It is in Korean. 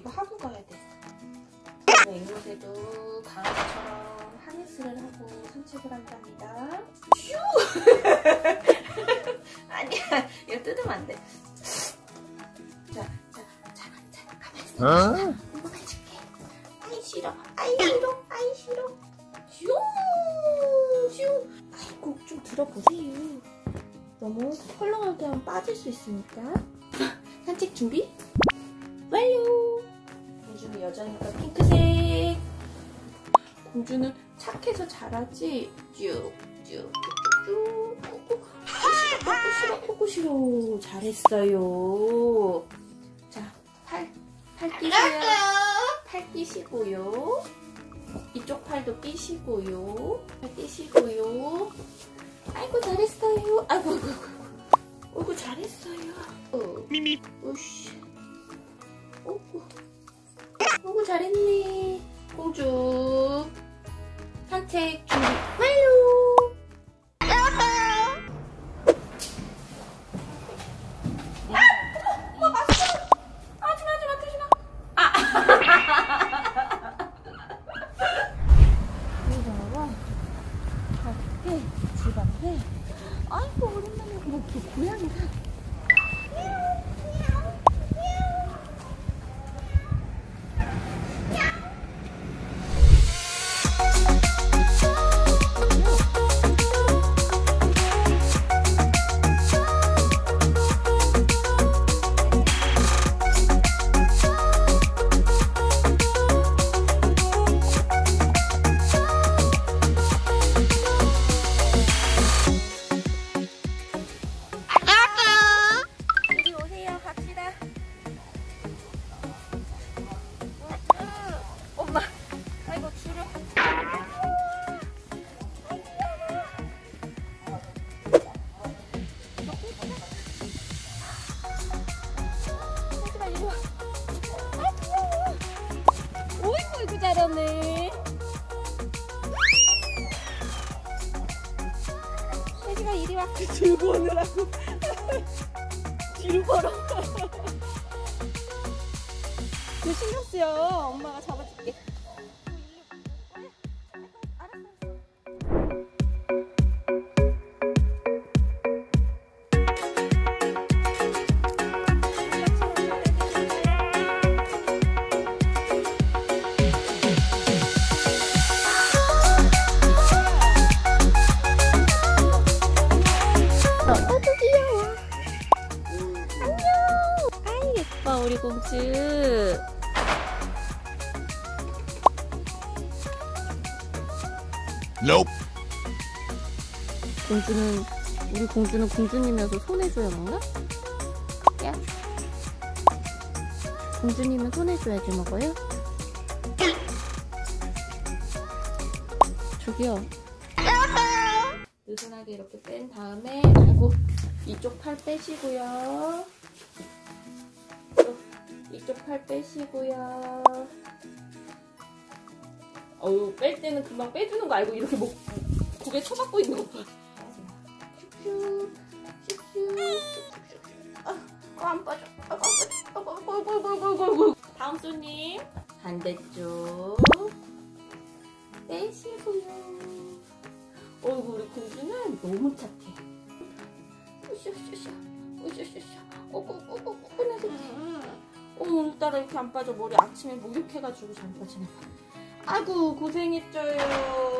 이거 하고 가야 돼. 네, 앵무새도 강아지처럼 하네스를 하고 산책을 한답니다. 슈! 아니야, 이거 뜯으면 안 돼. 자, 자, 자, 자, 가만히 있어. 이거 해줄게. 아이 싫어, 아이 싫어, 아이 싫어. 슈! 슈! 아이고, 좀 들어보세요. 너무 헐렁하게 하면 빠질 수 있으니까. 산책 준비? 완료! 공주는 여자니까 핑크색. 공주는 착해서 잘하지? 쭉, 쭉, 쭉, 쭉. 코코, 코코 싫어, 코코 싫어. 잘했어요. 자, 팔, 팔 끼세요. 팔 끼시고요. 이쪽 팔도 끼시고요. 팔 끼시고요. 아이고, 잘했어요. 아이고, 아이고, 아이고. 아이고, 잘했어요. 어. 미미. 오씨. 오구. 오구 잘했네. 공주. 산책 준비 완료. 아! 하지마. 여러분, 가볍게 집 앞에 아이고 오랜만에 그 고양이가 혜지가 이리 와. 들고 오느라고. 뒤로 걸어. 그 신경 쓰여. 엄마가 잡아줄게. 우리 공주. Nope. 공주는 우리 공주는 공주님이어서 손해줘야 먹나? 야. 공주님은 손해줘야지 먹어요? 저기요. 느슨하게 이렇게 뺀 다음에 이쪽 팔 빼시고요. 또 이쪽 팔 빼시고요. 어우 뺄 때는 금방 빼주는 거 알고 이렇게 목 고개 쳐박고 있는 거 봐. 슉슉 슉슉 아, 어, 안 빠져. 아, 안 빠져. 아이고. 다음 손님 반대쪽 빼시고요. 어이구 우리 공주는 너무 착해. 으쌰으쌰 어구어구 꺼내서 어 오늘따라 이렇게 안 빠져 머리 아침에 목욕해가지고 잘. 아이고 고생했죠요 끝.